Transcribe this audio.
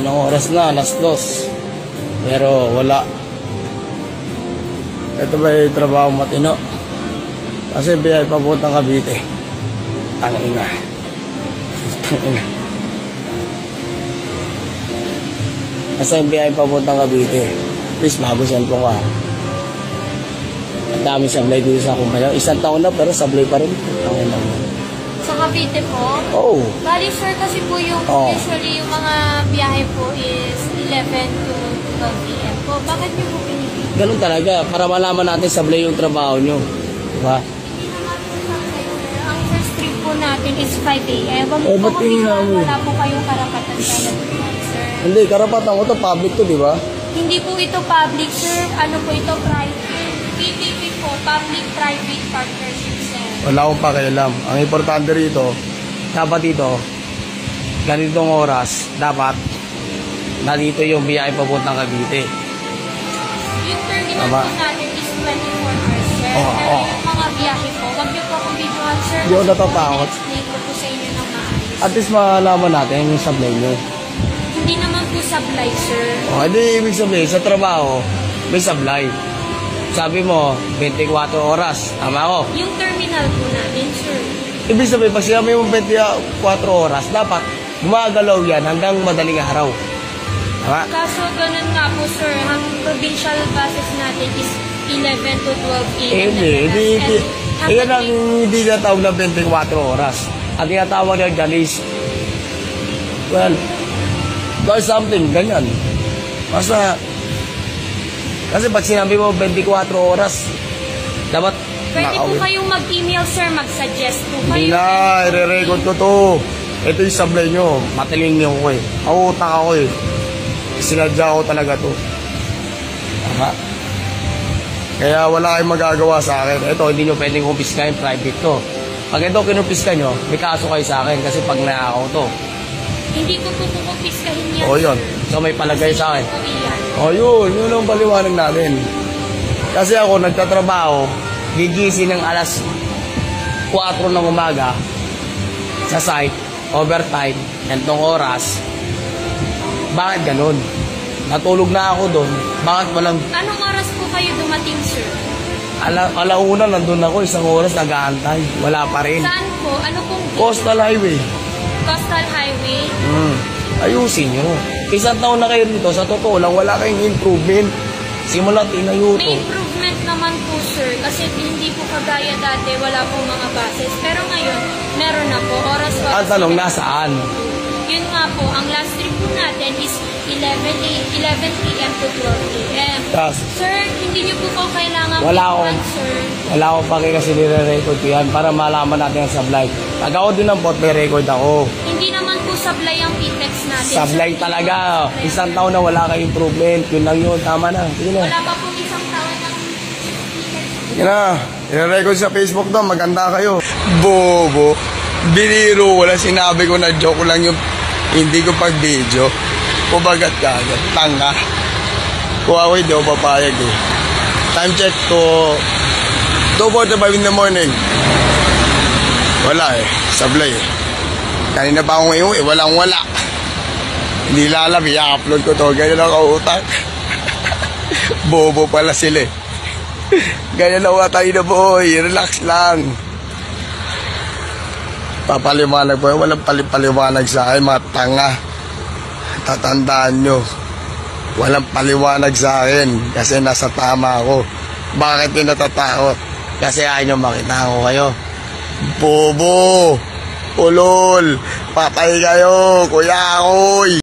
Anong oras na? Alas dos. Pero wala. Ito ba yung trabaho matino? Kasi biyay papuntang Cavite. Ang ina. Ang ina. Kasi biyay papuntang Cavite. Please, magusan po ka. Ang dami sablay dito sa kumpanya. Isang taon na pero sablay pa rin. Ang ina. Sa Cavite po, Oh. bali sir kasi po yung Oo. usually yung mga biyahe po is 11 to 12 p.m. po. Bakit niyo po pinipili? Ganun talaga. Para malaman natin sablay yung trabaho nyo. Diba? Hindi naman po sa kayo, sir. Ang first trip po natin is 5 a.m. Wag Eh, po ba't kami tingnan mo? wala po kayong karapatan sa nagtunan, sir. Hindi, karapatan ko to public to, di ba? Hindi po ito public, sir. Ano po ito? Private. PPP po, public-private partnership, sir. Wala akong pakialam. Ang importante rito, dapat dito, ganitong oras, dapat nandito yung biyahe papuntang Cavite. Yung terminal Tama. po natin is 24 hours, sir. Pero oo. yung mga biyahe po, wag niyo po akong videohan, sir. Po, natatakot. in-explain ko po sa inyo ng maayos. At least malaman natin yung sablay nyo. Hindi naman po sablay, sir. O, hindi ibig sabihin, sa trabaho, may sablay. Sabi mo, 24 oras. Tama ako. Yung terminal po natin, sir. Ibig sabihin, pag sinabi mo 24 oras, dapat gumagalaw yan hanggang madaling araw. Tama? Kaso ganun nga po, sir. Ang provincial buses natin is 11 to 12 Eh, a.m. hindi, hindi, hindi. Iyan ang hindi natawag na 24 oras. Ang tinatawag na dyan is, well, there's something, ganyan. Basta, kasi pag sinabi mo 24 oras, dapat Pwede po kayong mag-email, sir. Mag-suggest po Hindi kayo. na, i-record ko to. Ito yung sablay nyo. Matiling niyo ko eh. Autak ako eh. Sinadya ko talaga to. Tama? Kaya wala kayong magagawa sa akin. Ito, hindi nyo pwedeng kumpiskahin. Private to. Pag ito kinumpiska nyo, may kaso kayo sa akin kasi pag naakaw to. Hindi ko po kukumpiskahin yan, O yun. sir. So may palagay sa akin. Po yan. O yun, yun ang paliwanag natin. Kasi ako nagtatrabaho, gigising ng alas 4 ng umaga sa site, overtime, gantong oras. Bakit ganun? Natulog na ako doon. Bakit walang Anong oras po kayo dumating, sir? ala, alauna nandun ako, isang oras nag-aantay. Wala pa rin. Saan po? Ano pong Coastal Highway. coastal highway? Hmm. Ayusin nyo. Isang taon na kayo dito, sa totoo lang, wala kayong improvement. Simula tinayo May to. improvement naman po, sir. Kasi hindi po kagaya dati, wala po mga buses. Pero ngayon, meron na po. Oras oras. Ang tanong, nasaan? Yun nga po, ang last trip po natin is 11, a- 11 p.m. to 12 a.m. Tas, Sir, hindi niyo po po kailangan Wala akong- sir. Wala akong pake kasi nire-record ko yan para malaman natin ang sablay. Pag ako din ang bot, may record ako. Hindi naman po sablay ang PTEX natin. Sablay talaga. Sablay. Isang taon na wala kang improvement. Yun lang yun. Tama na. Sige na. Wala pa po isang taon ng Sige na. I-record sa Facebook daw. Maganda kayo. Bobo. Biniro. Wala sinabi ko na joke lang yung hindi ko pag video. Kubagat ka agad. Tanga. Kung ako hindi ako papayag eh. Time check to 2.45 in the morning. Wala eh. Sablay eh. Kanina pa ako ngayon eh. Walang wala. Hindi lalab. I-upload ko to. Ganyan ako utak. Bobo pala sila eh. Ganyan na tayo na boy. Relax lang. Papaliwanag po. Walang palipaliwanag sa akin. Mga tanga. Tatandaan nyo. Walang paliwanag sa akin. Kasi nasa tama ako. Bakit yung natatakot? Kasi ayaw nyo makita ko kayo. Bobo! Ulol! Patay kayo! Kuya Akoy!